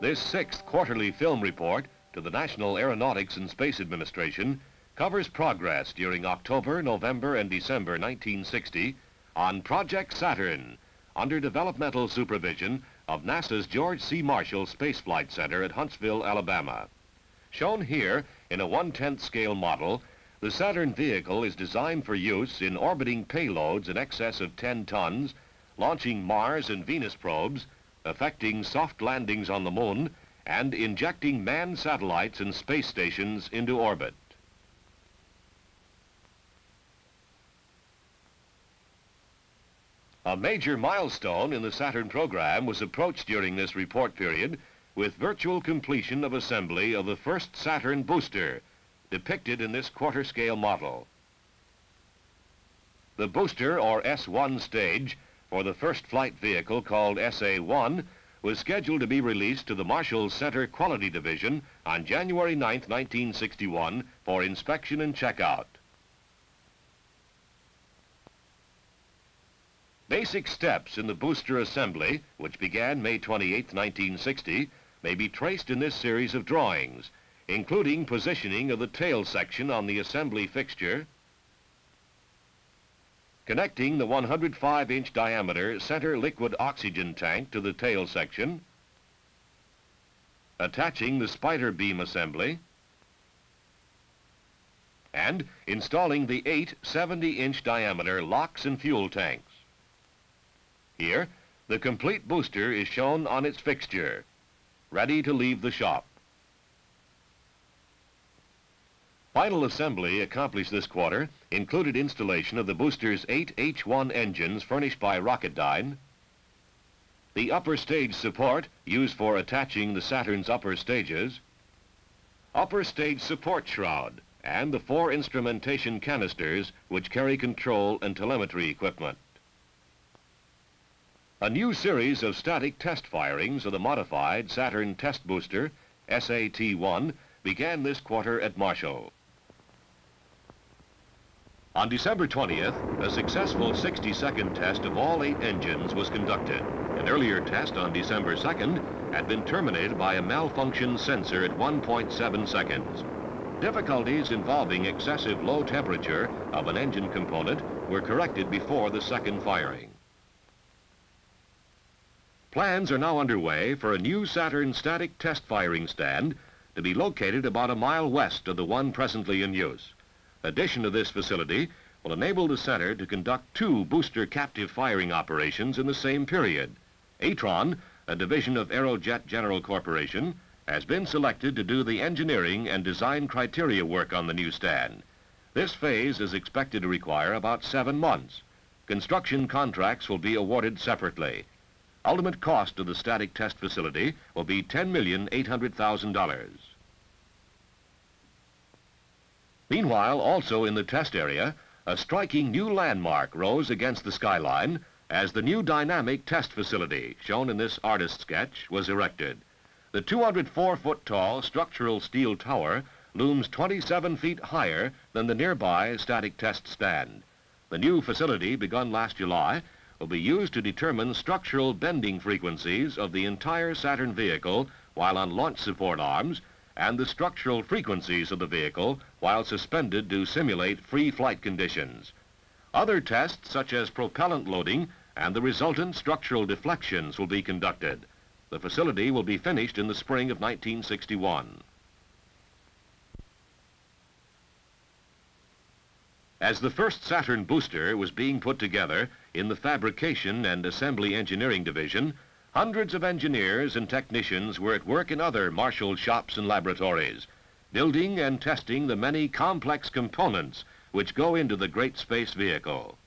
This sixth quarterly film report to the National Aeronautics and Space Administration covers progress during October, November, and December 1960 on Project Saturn under developmental supervision of NASA's George C. Marshall Space Flight Center at Huntsville, Alabama. Shown here in a one-tenth scale model, the Saturn vehicle is designed for use in orbiting payloads in excess of 10 tons, launching Mars and Venus probes, effecting soft landings on the moon, and injecting manned satellites and space stations into orbit. A major milestone in the Saturn program was approached during this report period with virtual completion of assembly of the first Saturn booster, depicted in this quarter-scale model. The booster, or S1 stage, for the first flight vehicle called SA-1 was scheduled to be released to the Marshall Center Quality Division on January 9, 1961 for inspection and checkout. Basic steps in the booster assembly, which began May 28, 1960, may be traced in this series of drawings, including positioning of the tail section on the assembly fixture, connecting the 105-inch diameter center liquid oxygen tank to the tail section, attaching the spider beam assembly, and installing the eight 70-inch diameter LOX and fuel tanks. Here, the complete booster is shown on its fixture, ready to leave the shop. Final assembly accomplished this quarter included installation of the booster's eight H-1 engines furnished by Rocketdyne, the upper stage support used for attaching the Saturn's upper stages, upper stage support shroud, and the four instrumentation canisters which carry control and telemetry equipment. A new series of static test firings of the modified Saturn test booster, SAT-1, began this quarter at Marshall. On December 20th, a successful 60-second test of all eight engines was conducted. An earlier test on December 2nd had been terminated by a malfunction sensor at 1.7 seconds. Difficulties involving excessive low temperature of an engine component were corrected before the second firing. Plans are now underway for a new Saturn static test firing stand to be located about a mile west of the one presently in use. Addition to this facility will enable the center to conduct two booster captive firing operations in the same period. Aetron, a division of Aerojet General Corporation, has been selected to do the engineering and design criteria work on the new stand. This phase is expected to require about seven months. Construction contracts will be awarded separately. Ultimate cost of the static test facility will be $10,800,000. Meanwhile, also in the test area, a striking new landmark rose against the skyline as the new dynamic test facility, shown in this artist sketch, was erected. The 204-foot tall structural steel tower looms 27 feet higher than the nearby static test stand. The new facility, begun last July, will be used to determine structural bending frequencies of the entire Saturn vehicle while on launch support arms and the structural frequencies of the vehicle while suspended to simulate free flight conditions. Other tests such as propellant loading and the resultant structural deflections will be conducted. The facility will be finished in the spring of 1961. As the first Saturn booster was being put together in the Fabrication and Assembly Engineering Division, Hundreds of engineers and technicians were at work in other Marshall shops and laboratories, building and testing the many complex components which go into the great space vehicle.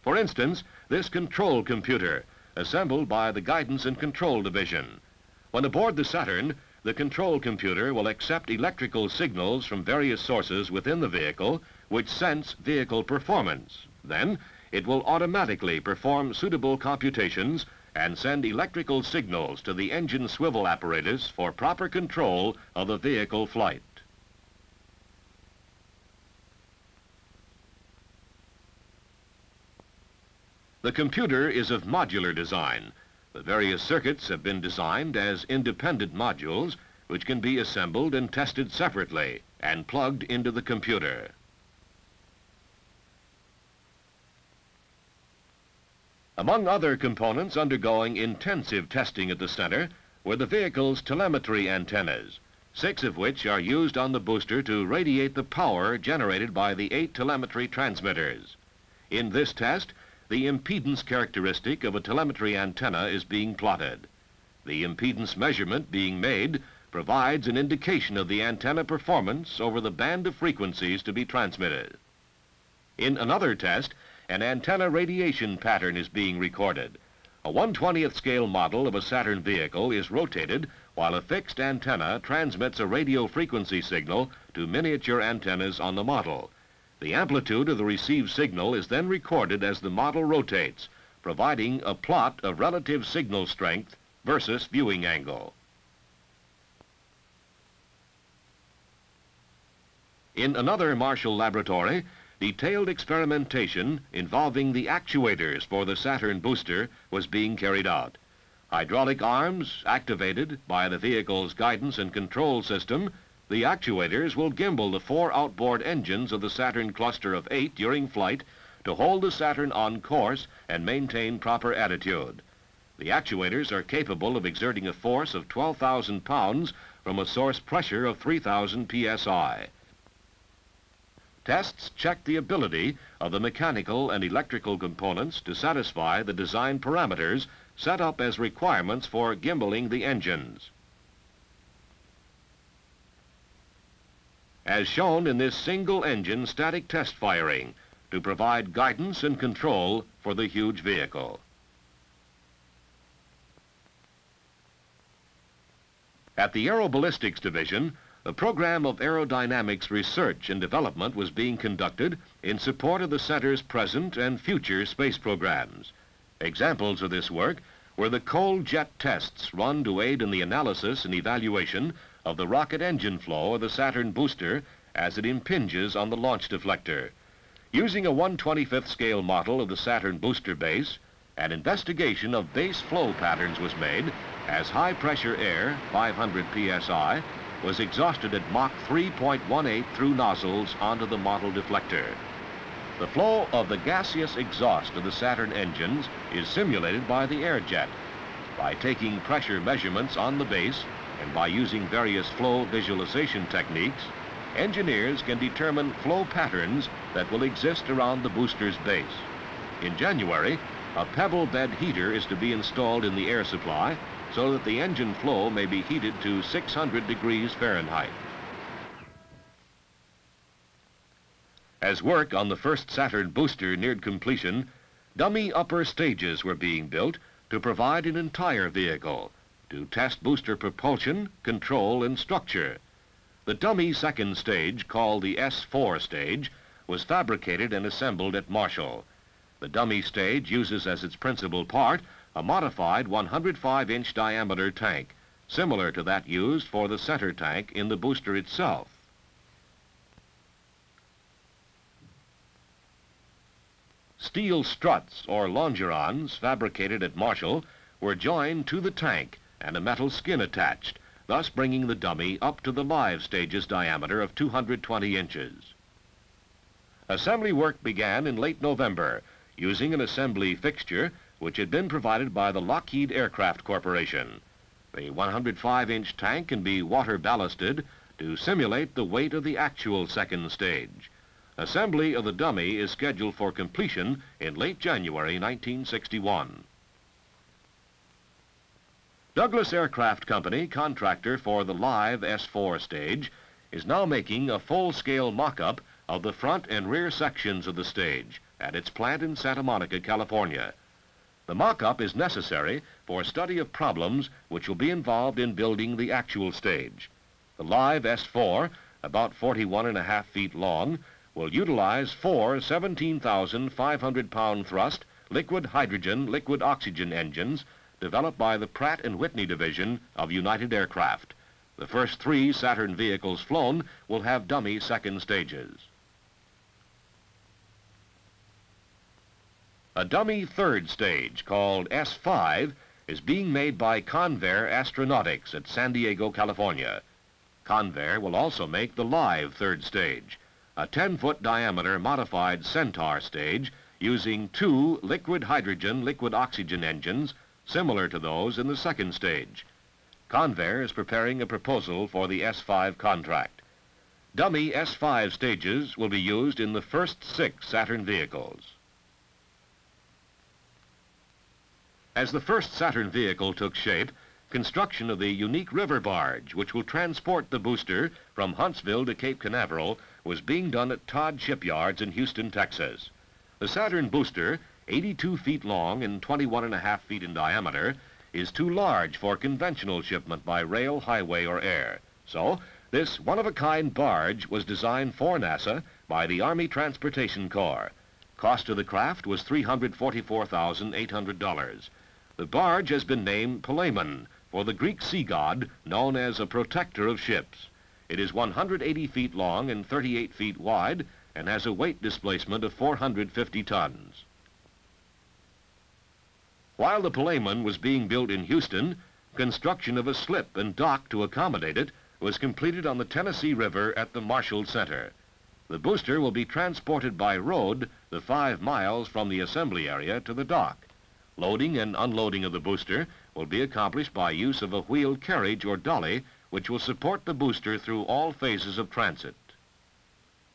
For instance, this control computer, assembled by the Guidance and Control Division. When aboard the Saturn, the control computer will accept electrical signals from various sources within the vehicle which sense vehicle performance. Then, it will automatically perform suitable computations and send electrical signals to the engine swivel apparatus for proper control of the vehicle flight. The computer is of modular design. The various circuits have been designed as independent modules which can be assembled and tested separately and plugged into the computer. Among other components undergoing intensive testing at the center were the vehicle's telemetry antennas, six of which are used on the booster to radiate the power generated by the eight telemetry transmitters. In this test, the impedance characteristic of a telemetry antenna is being plotted. The impedance measurement being made provides an indication of the antenna performance over the band of frequencies to be transmitted. In another test, an antenna radiation pattern is being recorded. A 120th scale model of a Saturn vehicle is rotated while a fixed antenna transmits a radio frequency signal to miniature antennas on the model. The amplitude of the received signal is then recorded as the model rotates, providing a plot of relative signal strength versus viewing angle. In another Marshall laboratory, detailed experimentation involving the actuators for the Saturn booster was being carried out. Hydraulic arms activated by the vehicle's guidance and control system, the actuators will gimbal the four outboard engines of the Saturn cluster of eight during flight to hold the Saturn on course and maintain proper attitude. The actuators are capable of exerting a force of 12,000 pounds from a source pressure of 3,000 psi. Tests check the ability of the mechanical and electrical components to satisfy the design parameters set up as requirements for gimbaling the engines. As shown in this single engine static test firing to provide guidance and control for the huge vehicle. At the Aeroballistics Division, a program of aerodynamics research and development was being conducted in support of the center's present and future space programs. Examples of this work were the cold jet tests run to aid in the analysis and evaluation of the rocket engine flow of the Saturn booster as it impinges on the launch deflector. Using a 125th scale model of the Saturn booster base, an investigation of base flow patterns was made as high pressure air, 500 psi, was exhausted at Mach 3.18 through nozzles onto the model deflector. The flow of the gaseous exhaust of the Saturn engines is simulated by the air jet. By taking pressure measurements on the base and by using various flow visualization techniques, engineers can determine flow patterns that will exist around the booster's base. In January, a pebble bed heater is to be installed in the air supply so that the engine flow may be heated to 600 degrees Fahrenheit. As work on the first Saturn booster neared completion, dummy upper stages were being built to provide an entire vehicle to test booster propulsion, control, and structure. The dummy second stage, called the S4 stage, was fabricated and assembled at Marshall. The dummy stage uses as its principal part a modified 105-inch diameter tank, similar to that used for the center tank in the booster itself. Steel struts, or longerons, fabricated at Marshall, were joined to the tank and a metal skin attached, thus bringing the dummy up to the live stage's diameter of 220 inches. Assembly work began in late November using an assembly fixture which had been provided by the Lockheed Aircraft Corporation. The 105-inch tank can be water ballasted to simulate the weight of the actual second stage. Assembly of the dummy is scheduled for completion in late January 1961. Douglas Aircraft Company, contractor for the live S4 stage, is now making a full-scale mock-up of the front and rear sections of the stage at its plant in Santa Monica, California. The mock-up is necessary for study of problems which will be involved in building the actual stage. The live S4, about 41 and a half feet long, will utilize four 17,500 pound thrust liquid hydrogen liquid oxygen engines developed by the Pratt & Whitney division of United Aircraft. The first three Saturn vehicles flown will have dummy second stages. A dummy third stage, called S5, is being made by Convair Astronautics at San Diego, California. Convair will also make the live third stage, a 10-foot diameter modified Centaur stage using two liquid hydrogen, liquid oxygen engines similar to those in the second stage. Convair is preparing a proposal for the S5 contract. Dummy S5 stages will be used in the first six Saturn vehicles. As the first Saturn vehicle took shape, construction of the unique river barge, which will transport the booster from Huntsville to Cape Canaveral, was being done at Todd Shipyards in Houston, Texas. The Saturn booster, 82 feet long and 21 and a half feet in diameter, is too large for conventional shipment by rail, highway, or air. So, this one-of-a-kind barge was designed for NASA by the Army Transportation Corps. Cost of the craft was $344,800. The barge has been named Palaemon for the Greek sea god known as a protector of ships. It is 180 feet long and 38 feet wide and has a weight displacement of 450 tons. While the Palaemon was being built in Houston, construction of a slip and dock to accommodate it was completed on the Tennessee River at the Marshall Center. The booster will be transported by road the five miles from the assembly area to the dock. Loading and unloading of the booster will be accomplished by use of a wheeled carriage or dolly which will support the booster through all phases of transit.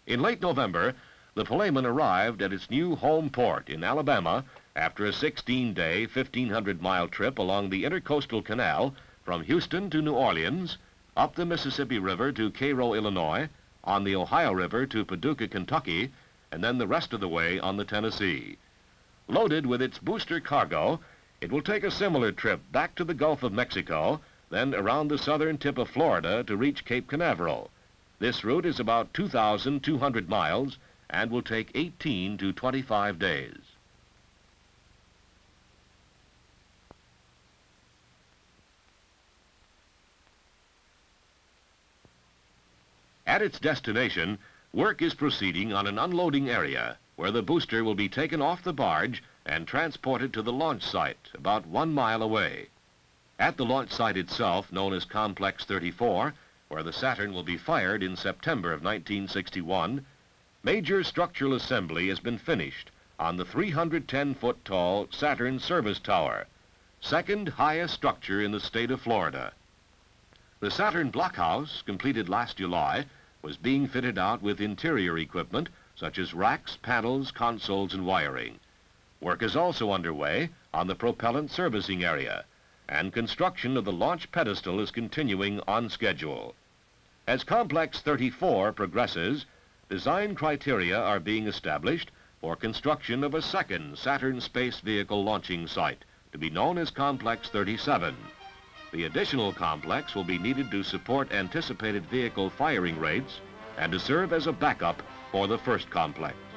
In late November, the Palaemon arrived at its new home port in Alabama after a 16-day, 1,500-mile trip along the Intercoastal Canal from Houston to New Orleans, up the Mississippi River to Cairo, Illinois, on the Ohio River to Paducah, Kentucky, and then the rest of the way on the Tennessee. Loaded with its booster cargo, it will take a similar trip back to the Gulf of Mexico, then around the southern tip of Florida to reach Cape Canaveral. This route is about 2,200 miles and will take 18 to 25 days. At its destination, work is proceeding on an unloading area where the booster will be taken off the barge and transported to the launch site about one mile away. At the launch site itself, known as Complex 34, where the Saturn will be fired in September of 1961, major structural assembly has been finished on the 310-foot tall Saturn Service Tower, second highest structure in the state of Florida. The Saturn blockhouse, completed last July, was being fitted out with interior equipment such as racks, panels, consoles, and wiring. Work is also underway on the propellant servicing area, and construction of the launch pedestal is continuing on schedule. As Complex 34 progresses, design criteria are being established for construction of a second Saturn space vehicle launching site to be known as Complex 37. The additional complex will be needed to support anticipated vehicle firing rates and to serve as a backup for the first complex.